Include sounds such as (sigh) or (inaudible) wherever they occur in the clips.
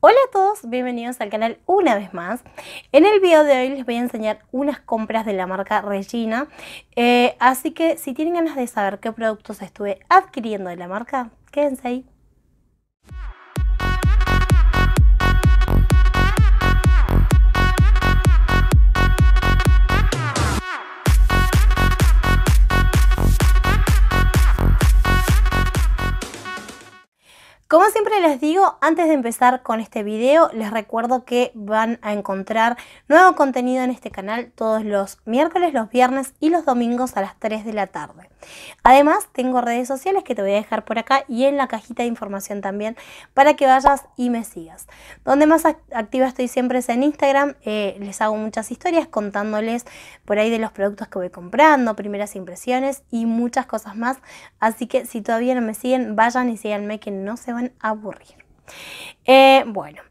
Hola a todos, bienvenidos al canal una vez más. En el video de hoy les voy a enseñar unas compras de la marca Regina. Eh, así que si tienen ganas de saber qué productos estuve adquiriendo de la marca, quédense ahí. Como siempre les digo, antes de empezar con este video, les recuerdo que van a encontrar nuevo contenido en este canal todos los miércoles, los viernes y los domingos a las 3 de la tarde. Además, tengo redes sociales que te voy a dejar por acá y en la cajita de información también para que vayas y me sigas. Donde más activa estoy siempre es en Instagram, eh, les hago muchas historias contándoles por ahí de los productos que voy comprando, primeras impresiones y muchas cosas más. Así que si todavía no me siguen, vayan y síganme que no se van aburrir. Eh, bueno,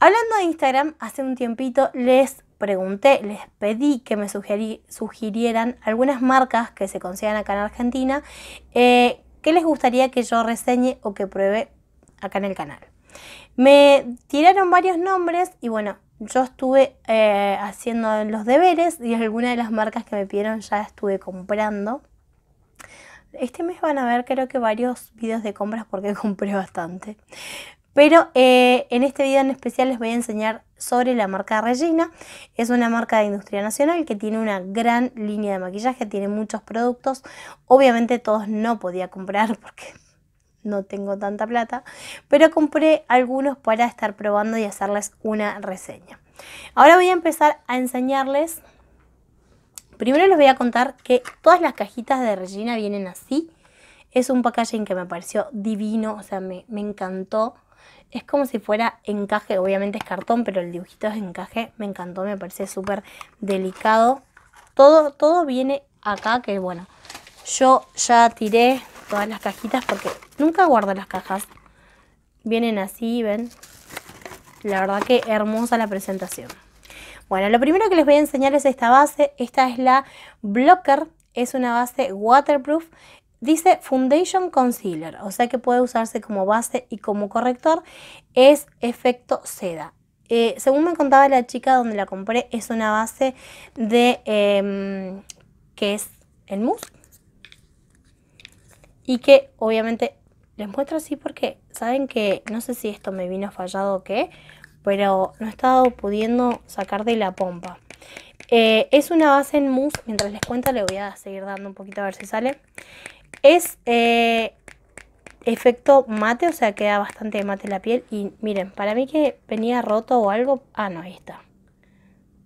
hablando de Instagram, hace un tiempito les pregunté, les pedí que me sugirieran algunas marcas que se consigan acá en Argentina eh, que les gustaría que yo reseñe o que pruebe acá en el canal. Me tiraron varios nombres y bueno, yo estuve eh, haciendo los deberes y algunas de las marcas que me pidieron ya estuve comprando. Este mes van a ver creo que varios videos de compras porque (laughs) compré bastante. Pero eh, en este video en especial les voy a enseñar sobre la marca Regina. Es una marca de industria nacional que tiene una gran línea de maquillaje, tiene muchos productos. Obviamente todos no podía comprar (laughs) porque no tengo tanta plata, pero compré algunos para estar probando y hacerles una reseña. Ahora voy a empezar a enseñarles Primero les voy a contar que todas las cajitas de Regina vienen así. Es un packaging que me pareció divino, o sea, me, encantó. Es como si fuera encaje, obviamente es cartón, pero el dibujito es encaje. Me encantó, me parece súper delicado. Todo, todo viene acá, que bueno, yo ya tiré todas las cajitas porque nunca guardo las cajas. Vienen así, ven. La verdad que hermosa la presentación. Bueno, lo primero que les voy a enseñar es esta base. Esta es la Blocker, es una base waterproof. Dice Foundation Concealer, o sea que puede usarse como base y como corrector. Es efecto seda. Eh, según me contaba la chica donde la compré, es una base de em, que es en mousse. Y que obviamente les muestro así porque saben que no sé si esto me vino fallado o qué, pero no he estado pudiendo sacar de la pompa. Eh, es una base en mousse, mientras les cuento le voy a seguir dando un poquito a ver si sale. Es eh, efecto mate, o sea queda bastante mate la piel. Y miren, para mí que venía roto o algo... Ah, no, ahí está.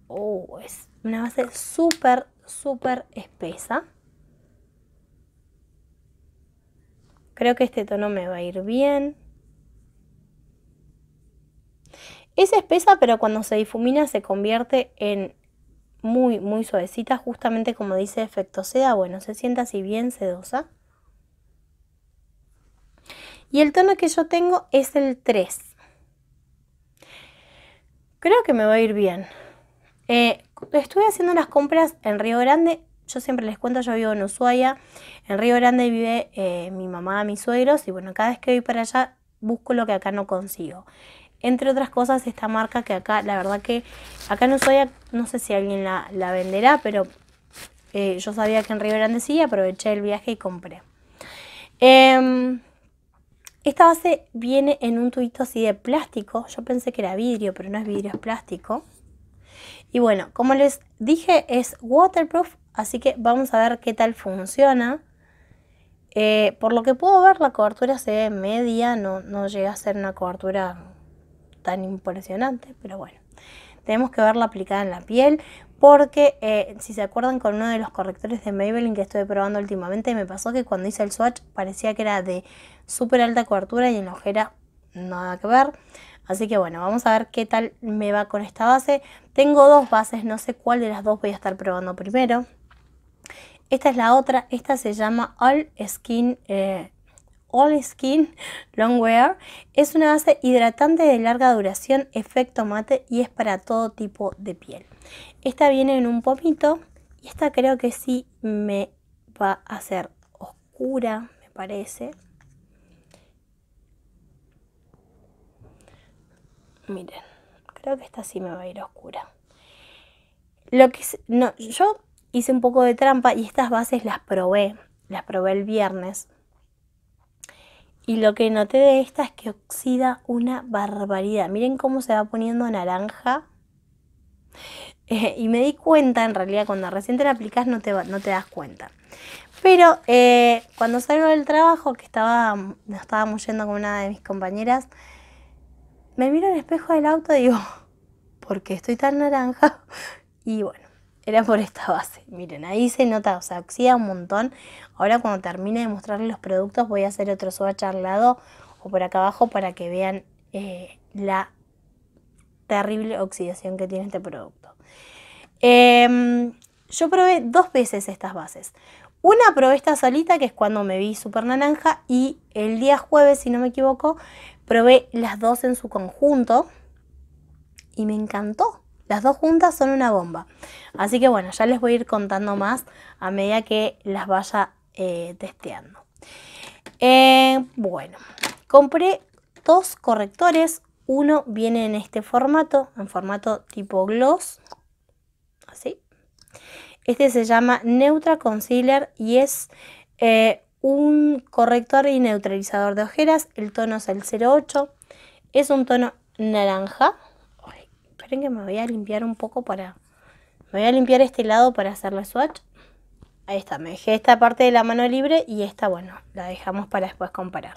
Oh, es una base súper, súper espesa. Creo que este tono me va a ir bien. Es espesa, pero cuando se difumina se convierte en muy, muy suavecita, justamente como dice efecto seda. Bueno, se siente así bien sedosa. Y el tono que yo tengo es el 3. Creo que me va a ir bien. Eh, estuve haciendo las compras en Río Grande. Yo siempre les cuento, yo vivo en Ushuaia. En Río Grande vive eh, mi mamá, mis suegros. Y bueno, cada vez que voy para allá busco lo que acá no consigo. Entre otras cosas, esta marca que acá, la verdad que acá no soy, no sé si alguien la, venderá, pero eh, yo sabía que en Río Grande sí, aproveché el viaje y compré. Em, esta base viene en un tubito así de plástico. Yo pensé que era vidrio, pero no es vidrio, es plástico. Y bueno, como les dije, es waterproof, así que vamos a ver qué tal funciona. Eh, por lo que puedo ver, la cobertura se ve media, no, no llega a ser una cobertura tan impresionante, pero bueno. Tenemos que verla aplicada en la piel porque eh, si se acuerdan con uno de los correctores de Maybelline que estuve probando últimamente me pasó que cuando hice el swatch parecía que era de súper alta cobertura y en la ojera nada que ver. Así que bueno, vamos a ver qué tal me va con esta base. Tengo dos bases, no sé cuál de las dos voy a estar probando primero. Esta es la otra, esta se llama All Skin eh, All Skin Longwear es una base hidratante de larga duración, efecto mate y es para todo tipo de piel. Esta viene en un pomito y esta creo que sí me va a hacer oscura, me parece. Miren, creo que esta sí me va a ir oscura. Lo que no, yo hice un poco de trampa y estas bases las probé, las probé el viernes. Y lo que noté de esta es que oxida una barbaridad. Miren cómo se va poniendo naranja. Eh, y me di cuenta, en realidad, cuando recién te la aplicas no te, das cuenta. Pero eh, cuando salgo del trabajo, que estaba, nos estábamos yendo con una de mis compañeras, me miro al espejo del auto y digo, (laughs) ¿por qué estoy tan naranja? (laughs) Y bueno, era por esta base. Miren, ahí se nota, o sea, oxida un montón. Ahora cuando termine de mostrarles los productos voy a hacer otro swatch al lado o por acá abajo para que vean eh, la terrible oxidación que tiene este producto. Em, yo probé dos veces estas bases. Una probé esta solita, que es cuando me vi súper naranja, y el día jueves, si no me equivoco, probé las dos en su conjunto y me encantó. Las dos juntas son una bomba. Así que bueno, ya les voy a ir contando más a medida que las vaya eh, testeando. Eh, bueno, compré dos correctores. Uno viene en este formato, en formato tipo gloss. Así. Este se llama Neutra Concealer y es eh, un corrector y neutralizador de ojeras. El tono es el 08. Es un tono naranja esperen que me voy a limpiar un poco para... Me voy a limpiar este lado para hacer la swatch. Ahí está, me dejé esta parte de la mano libre y esta, bueno, la dejamos para después comparar.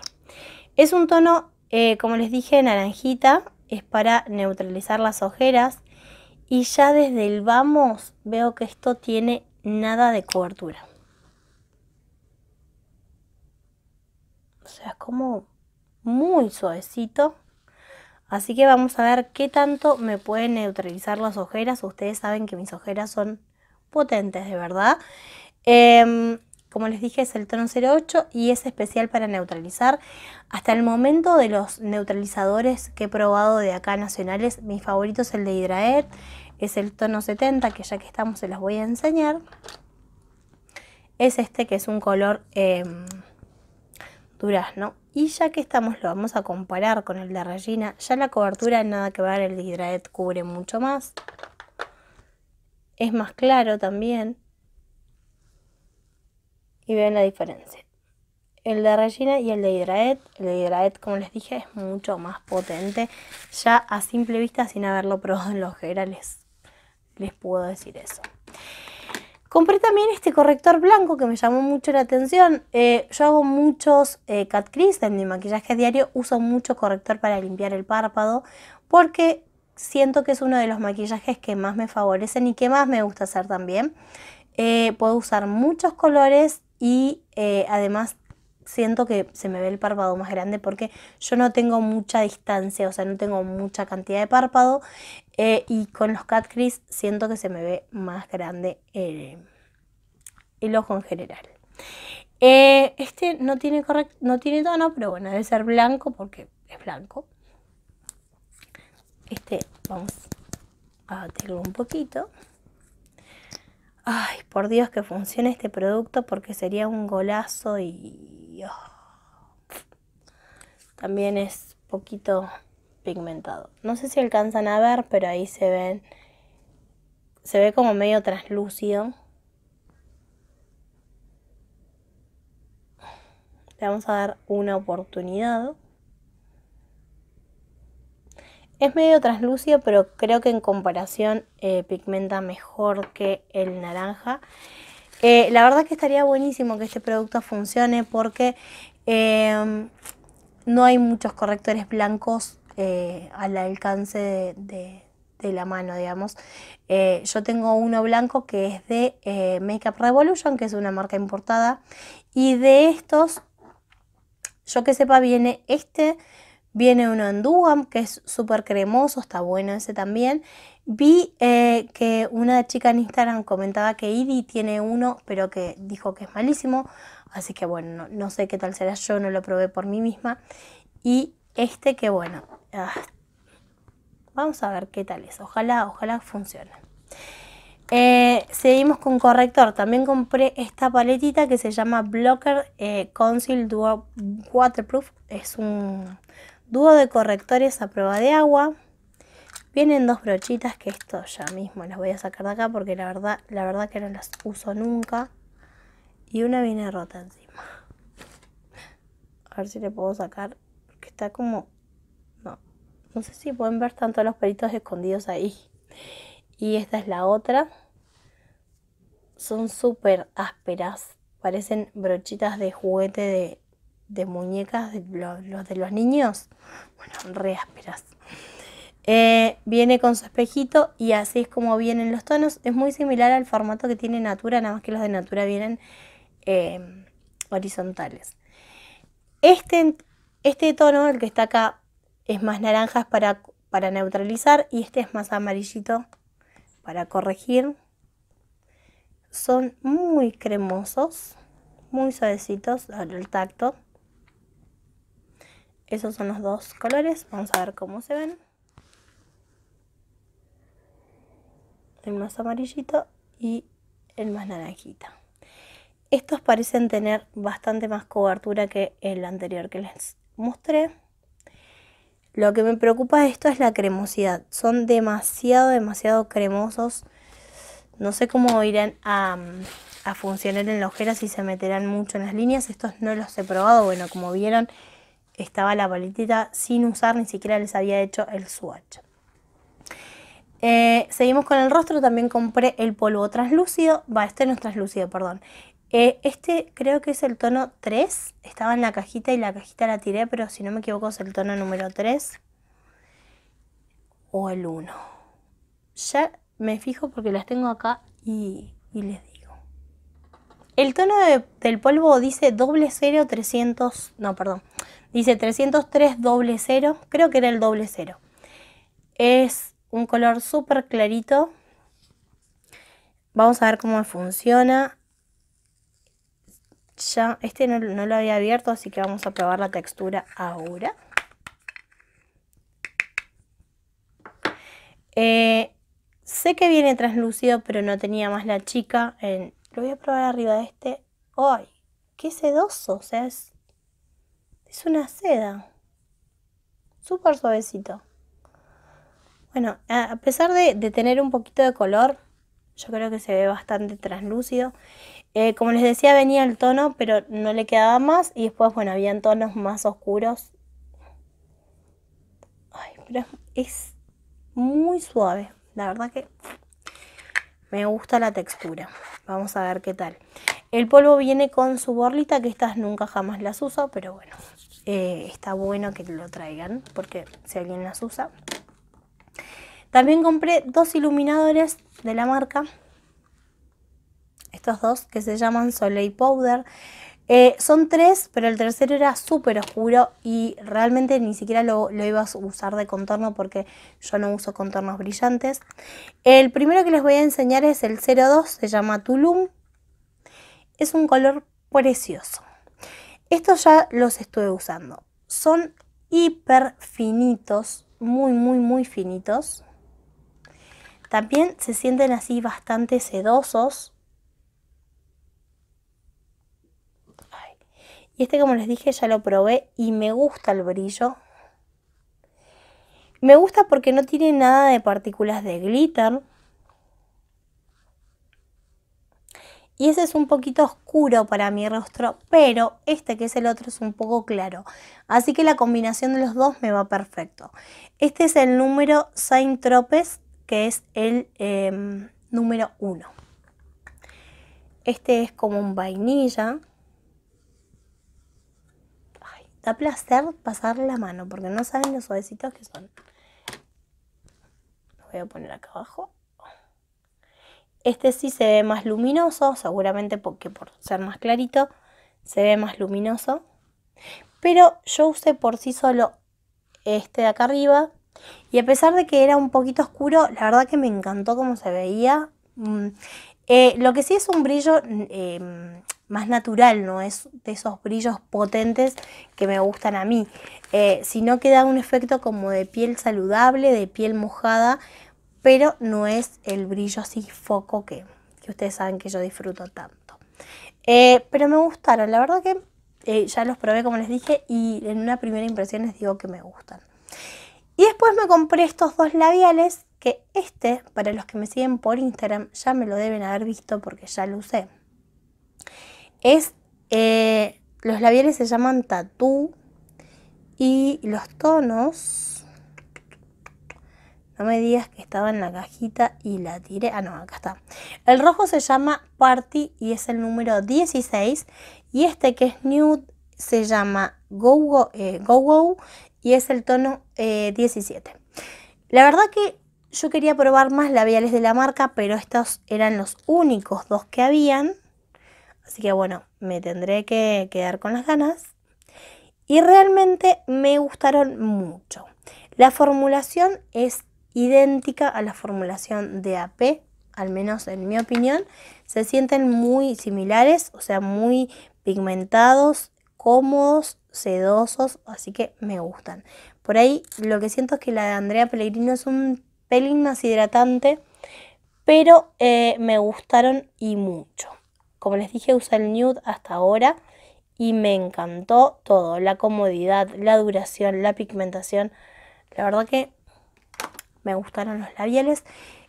Es un tono, eh, como les dije, naranjita. Es para neutralizar las ojeras. Y ya desde el vamos veo que esto tiene nada de cobertura. O sea, es como muy suavecito. Así que vamos a ver qué tanto me pueden neutralizar las ojeras. Ustedes saben que mis ojeras son potentes, de verdad. Em, como les dije, es el tono 08 y es especial para neutralizar. Hasta el momento de los neutralizadores que he probado de acá nacionales, mi favorito es el de Hydraet. Es el tono 70, que ya que estamos se los voy a enseñar. Es este que es un color em, Y ya que estamos, lo vamos a comparar con el de Regina. Ya la cobertura nada que ver, el de Hydraet cubre mucho más. Es más claro también. Y ven la diferencia. El de Regina y el de Hydraet. El de Hydraet, como les dije, es mucho más potente. Ya a simple vista, sin haberlo probado en los generales, les puedo decir eso. Compré también este corrector blanco que me llamó mucho la atención. Eh, yo hago muchos eh, cat crease en mi maquillaje diario. Uso mucho corrector para limpiar el párpado porque siento que es uno de los maquillajes que más me favorecen y que más me gusta hacer también. Eh, puedo usar muchos colores y además siento que se me ve el párpado más grande porque yo no tengo mucha distancia, o sea, no tengo mucha cantidad de párpado eh, y con los cat crease siento que se me ve más grande el, ojo en general. Eh, este no tiene, no tiene tono, pero bueno, debe ser blanco porque es blanco. Este vamos a batirlo un poquito. Ay, por Dios que funcione este producto porque sería un golazo y... También es poquito pigmentado. No sé si alcanzan a ver, pero ahí se ven... Se ve como medio translúcido. Le vamos a dar una oportunidad. Es medio translúcido, pero creo que en comparación eh, pigmenta mejor que el naranja. Eh, la verdad que estaría buenísimo que este producto funcione porque em, no hay muchos correctores blancos eh, al alcance de, la mano, digamos. yo tengo uno blanco que es de Makeup Revolution, que es una marca importada. Y de estos, yo que sepa, viene este Viene uno en Dugam, que es súper cremoso, está bueno ese también. Vi eh, que una chica en Instagram comentaba que Idi tiene uno, pero que dijo que es malísimo. Así que bueno, no, sé qué tal será, yo no lo probé por mí misma. Y este que bueno, ah, vamos a ver qué tal es. Ojalá, ojalá funcione. Eh, seguimos con corrector. También compré esta paletita que se llama Blocker eh, Conceal Duo Waterproof. Es un Dúo de correctores a prueba de agua. Vienen dos brochitas que esto ya mismo las voy a sacar de acá porque la verdad, la verdad que no las uso nunca. Y una viene rota encima. A ver si le puedo sacar. Que está como... No. No sé si pueden ver tanto los pelitos escondidos ahí. Y esta es la otra. Son súper ásperas. Parecen brochitas de juguete de, muñecas de los, de los niños. Bueno, re ásperas. Eh, viene con su espejito y así es como vienen los tonos. Es muy similar al formato que tiene Natura, nada más que los de Natura vienen eh, horizontales. Este, este tono, el que está acá, es más naranja para, para neutralizar y este es más amarillito para corregir. Son muy cremosos, muy suavecitos al tacto. Esos son los dos colores. Vamos a ver cómo se ven. El más amarillito y el más naranjita. Estos parecen tener bastante más cobertura que el anterior que les mostré. Lo que me preocupa de esto es la cremosidad. Son demasiado, demasiado cremosos. No sé cómo irán a, funcionar en la ojera, si se meterán mucho en las líneas. Estos no los he probado. Bueno, como vieron, estaba la paletita sin usar, ni siquiera les había hecho el swatch. Eh, seguimos con el rostro, también compré el polvo translúcido, va, este no es translúcido, perdón, eh, este creo que es el tono 3. Estaba en la cajita y la cajita la tiré, pero si no me equivoco es el tono número 3. O el 1. Ya me fijo porque las tengo acá y, les digo. El tono del polvo dice doble 0 300... No, perdón. Dice 303 doble 0. Creo que era el doble 0. Es un color súper clarito. Vamos a ver cómo funciona ya, este no, lo había abierto, así que vamos a probar la textura ahora. Eh, sé que viene translúcido, pero no tenía más la chica. lo voy a probar arriba de este. ¡Ay! ¡Qué sedoso! O sea, es, es una seda. Súper suavecito. Bueno, a pesar de, tener un poquito de color, yo creo que se ve bastante translúcido. Eh, como les decía, venía el tono, pero no le quedaba más. Y después, bueno, habían tonos más oscuros. Ay, pero es muy suave. La verdad que me gusta la textura. Vamos a ver qué tal. El polvo viene con su borlita, que estas nunca jamás las uso, pero bueno, eh, está bueno que lo traigan, porque si alguien las usa. También compré dos iluminadores de la marca estos dos que se llaman Soleil Powder. Eh, son tres, pero el tercero era súper oscuro y realmente ni siquiera lo, lo, iba a usar de contorno porque yo no uso contornos brillantes. El primero que les voy a enseñar es el 02, se llama Tulum. Es un color precioso. Estos ya los estuve usando. Son hiper finitos, muy, muy, muy finitos. También se sienten así bastante sedosos. Y este, como les dije, ya lo probé y me gusta el brillo. Me gusta porque no tiene nada de partículas de glitter. Y ese es un poquito oscuro para mi rostro, pero este que es el otro es un poco claro. Así que la combinación de los dos me va perfecto. Este es el número Saint Tropez, que es el em, número 1. Este es como un vainilla. Da placer pasarle la mano porque no saben los suavecitos que son. Lo voy a poner acá abajo. Este sí se ve más luminoso, seguramente porque por ser más clarito se ve más luminoso. Pero yo usé por sí solo este de acá arriba. Y a pesar de que era un poquito oscuro, la verdad que me encantó cómo se veía. Mm, eh, lo que sí es un brillo eh, más natural, no es de esos brillos potentes que me gustan a mí, eh, sino que da un efecto como de piel saludable, de piel mojada, pero no es el brillo así foco que, ustedes saben que yo disfruto tanto. Eh, pero me gustaron, la verdad que eh, ya los probé como les dije y en una primera impresión les digo que me gustan. Y después me compré estos dos labiales, que este, para los que me siguen por Instagram, ya me lo deben haber visto porque ya lo usé. Es, eh, los labiales se llaman Tattoo y los tonos, no me digas que estaba en la cajita y la tiré. Ah, no, acá está. El rojo se llama Party y es el número 16. Y este que es nude se llama Go Go, eh, Go, y es el tono 17. Eh, la verdad que yo quería probar más labiales de la marca, pero estos eran los únicos dos que habían. Así que bueno, me tendré que quedar con las ganas. Y realmente me gustaron mucho. La formulación es idéntica a la formulación de AP, al menos en mi opinión. Se sienten muy similares, o sea, muy pigmentados, cómodos, sedosos, así que me gustan. Por ahí lo que siento es que la de Andrea Pellegrino es un pelín más hidratante, pero eh, me gustaron y mucho. Como les dije, usé el nude hasta ahora y me encantó todo, la comodidad, la duración, la pigmentación. La verdad que me gustaron los labiales.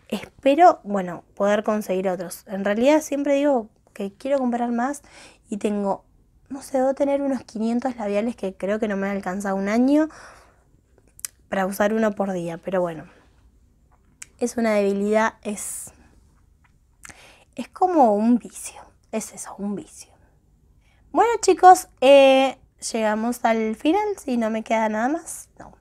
Espero, bueno, poder conseguir otros. En realidad siempre digo que quiero comprar más y tengo no sé, debo tener unos 500 labiales que creo que no me alcanza un año para usar uno por día, pero bueno, es una debilidad, es, es como un vicio, es eso, un vicio. Bueno chicos, eh, llegamos al final, si no me queda nada más, no.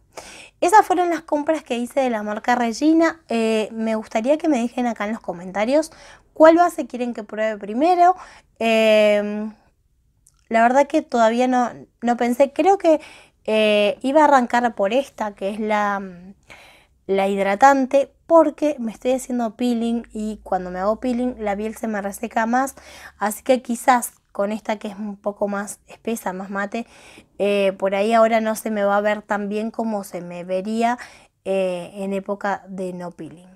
Esas fueron las compras que hice de la marca Regina. Eh, me gustaría que me dejen acá en los comentarios cuál base quieren que pruebe primero. Eh, la verdad que todavía no, no pensé, creo que eh, iba a arrancar por esta, que es la, la hidratante, porque me estoy haciendo peeling y cuando me hago peeling la piel se me reseca más, así que quizás con esta que es un poco más espesa, más mate, eh, por ahí ahora no se me va a ver tan bien como se me vería eh, en época de no peeling.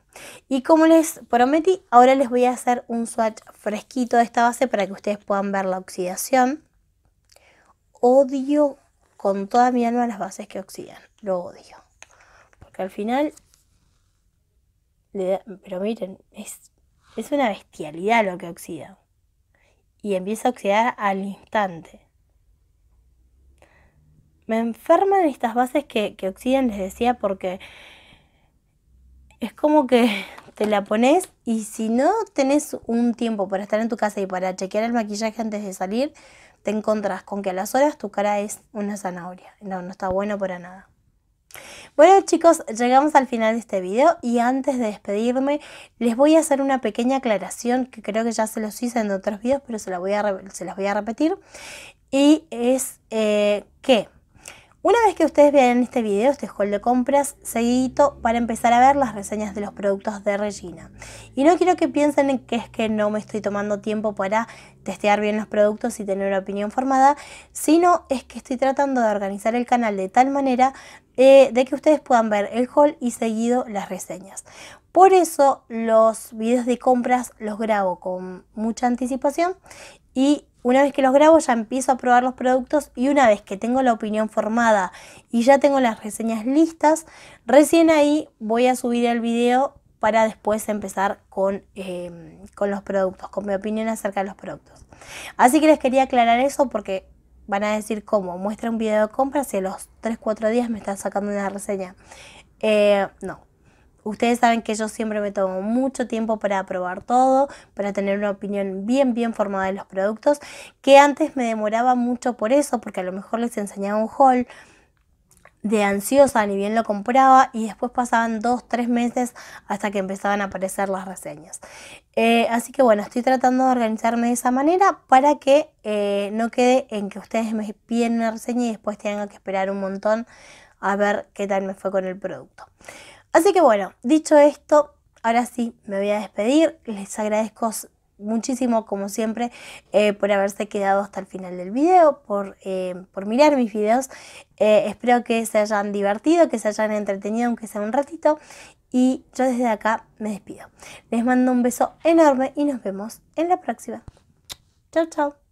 Y como les prometí, ahora les voy a hacer un swatch fresquito de esta base para que ustedes puedan ver la oxidación odio con toda mi alma las bases que oxidan. Lo odio. Porque al final... pero miren, es, es una bestialidad lo que oxida. Y empieza a oxidar al instante. Me enferman estas bases que, que oxidan, les decía, porque es como que te la pones y si no tenés un tiempo para estar en tu casa y para chequear el maquillaje antes de salir, te encontrás con que a las horas tu cara es una zanahoria. No, no está bueno para nada. Bueno chicos, llegamos al final de este video y antes de despedirme les voy a hacer una pequeña aclaración que creo que ya se los hice en otros videos, pero se, la voy a, se las voy a repetir. Y es eh, que una vez que ustedes vean este video, este haul de compras, seguidito para empezar a ver las reseñas de los productos de Regina. Y no quiero que piensen en que es que no me estoy tomando tiempo para testear bien los productos y tener una opinión formada, sino es que estoy tratando de organizar el canal de tal manera eh, de que ustedes puedan ver el haul y seguido las reseñas. Por eso los videos de compras los grabo con mucha anticipación y una vez que los grabo ya empiezo a probar los productos y una vez que tengo la opinión formada y ya tengo las reseñas listas, recién ahí voy a subir el video para después empezar con, em, con los productos, con mi opinión acerca de los productos. Así que les quería aclarar eso porque van a decir cómo muestra un video de compras y a los 3-4 días me están sacando una reseña. Eh, no, Ustedes saben que yo siempre me tomo mucho tiempo para probar todo, para tener una opinión bien, bien formada de los productos, que antes me demoraba mucho por eso, porque a lo mejor les enseñaba un haul de ansiosa, ni bien lo compraba, y después pasaban dos, tres meses hasta que empezaban a aparecer las reseñas. Eh, así que bueno, estoy tratando de organizarme de esa manera para que eh, no quede en que ustedes me piden una reseña y después tengan que esperar un montón a ver qué tal me fue con el producto. Así que bueno, dicho esto, ahora sí me voy a despedir. Les agradezco muchísimo, como siempre, eh, por haberse quedado hasta el final del video, por, eh, por mirar mis videos. Eh, espero que se hayan divertido, que se hayan entretenido, aunque sea un ratito. Y yo desde acá me despido. Les mando un beso enorme y nos vemos en la próxima. Chao, chao.